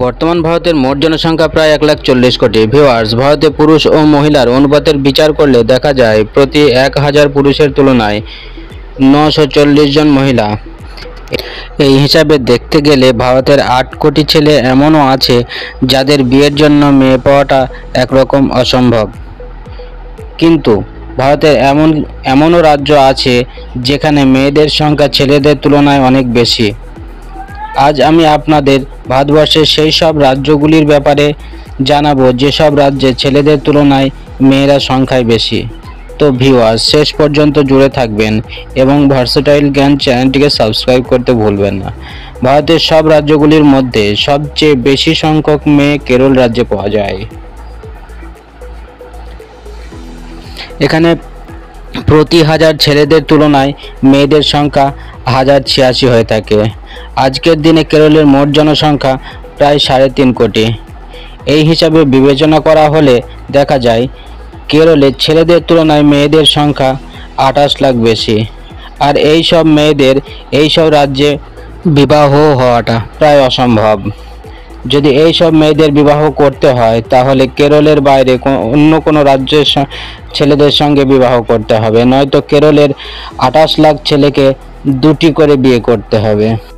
বর্তমান ভারতের মোট জনসংখ্যা প্রায় এক লাখ চল্লিশ কোটি। ভিওয়ার্স ভারতে পুরুষ ও মহিলার অনুপাতের বিচার করলে দেখা যায়, প্রতি এক হাজার পুরুষের তুলনায় নশো চল্লিশ জন মহিলা। এই হিসাবে দেখতে গেলে ভারতের আট কোটি ছেলে এমনও আছে, যাদের বিয়ের জন্য মেয়ে পাওয়াটা একরকম অসম্ভব। কিন্তু ভারতের এমন, এমনও রাজ্য আছে, যেখানে মেয়েদের সংখ্যা ছেলেদের তুলনায় অনেক বেশি। আজ আমি আপনাদের ভারতবর্ষের সেই সব রাজ্যগুলির ব্যাপারে জানাব, যেসব রাজ্যে ছেলেদের তুলনায় মেয়েরা সংখ্যায় বেশি। তো ভিউয়ার্স শেষ পর্যন্ত জুড়ে থাকবেন এবং ভার্সেটাইল জ্ঞান চ্যানেলটিকে সাবস্ক্রাইব করতে ভুলবেন না। ভারতের সব রাজ্যগুলির মধ্যে সবচেয়ে বেশি সংখ্যক মেয়ে কেরল রাজ্যে পাওয়া যায়। এখানে প্রতি হাজার ছেলেদের তুলনায় মেয়েদের সংখ্যা হাজার ছিয়াশি হয়ে থাকে। আজকের দিনে কেরলের মোট জনসংখ্যা প্রায় সাড়ে তিন কোটি। এই হিসাবে বিবেচনা করা হলে দেখা যায়, কেরলে ছেলেদের তুলনায় মেয়েদের সংখ্যা আঠাশ লাখ বেশি। আর এই সব মেয়েদের, এই সব রাজ্যে বিবাহ হওয়াটা প্রায় অসম্ভব। যদি এই সব মেয়েদের বিবাহ করতে হয়, তাহলে কেরলের বাইরে অন্য কোনো রাজ্যের ছেলেদের সঙ্গে বিবাহ করতে হবে। নয়তো কেরলের আঠাশ লাখ ছেলেকে দুটি করে বিয়ে করতে হবে।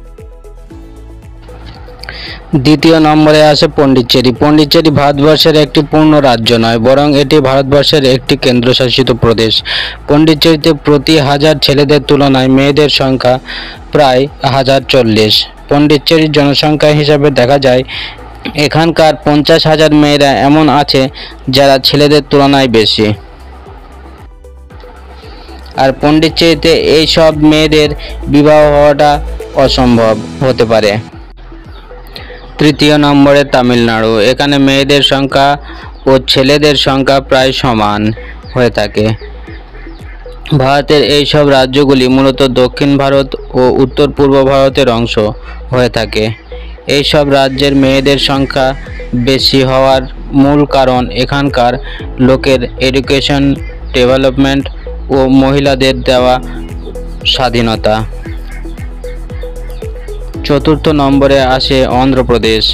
দ্বিতীয় নম্বরে আসে পন্ডিচেরি। পন্ডিচেরি ভারতবর্ষের একটি পূর্ণ রাজ্য নয়, বরং এটি ভারতবর্ষের একটি কেন্দ্রশাসিত প্রদেশ। পন্ডিচেরিতে প্রতি হাজার ছেলেদের তুলনায় মেয়েদের সংখ্যা প্রায় হাজার চল্লিশ। পন্ডিচেরির জনসংখ্যা হিসাবে দেখা যায়, এখানকার পঞ্চাশ হাজার মেয়েরা এমন আছে যারা ছেলেদের তুলনায় বেশি। আর পন্ডিচেরিতে এই সব মেয়েদের বিবাহ হওয়াটা অসম্ভব হতে পারে। তৃতীয় নম্বরে তামিলনাড়ু। এখানে মেয়েদের সংখ্যা ও ছেলেদের সংখ্যা প্রায় সমান হয়ে থাকে। ভারতের এই সব রাজ্যগুলি মূলত দক্ষিণ ভারত ও উত্তর পূর্ব ভারতের অংশ হয়ে থাকে। এই সব রাজ্যের মেয়েদের সংখ্যা বেশি হওয়ার মূল কারণ এখানকার লোকের এডুকেশন ডেভেলপমেন্ট ও মহিলাদের দেওয়া স্বাধীনতা। চতুর্থ নম্বরে আসে অন্ধ্রপ্রদেশ।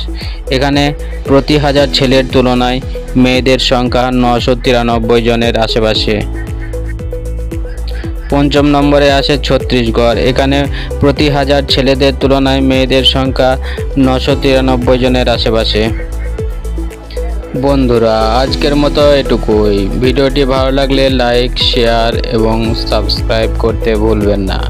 এখানে প্রতি হাজার ছেলের তুলনায় মেয়েদের সংখ্যা নশো তিরানব্বই জনের আশেপাশে। পঞ্চম নম্বরে আসে ছত্তিশগড়। এখানে প্রতি হাজার ছেলেদের তুলনায় মেয়েদের সংখ্যা নশো তিরানব্বই জনের আশেপাশে। বন্ধুরা, আজকের মতো এটুকুই। ভিডিওটি ভালো লাগলে লাইক, শেয়ার এবং সাবস্ক্রাইব করতে ভুলবেন না।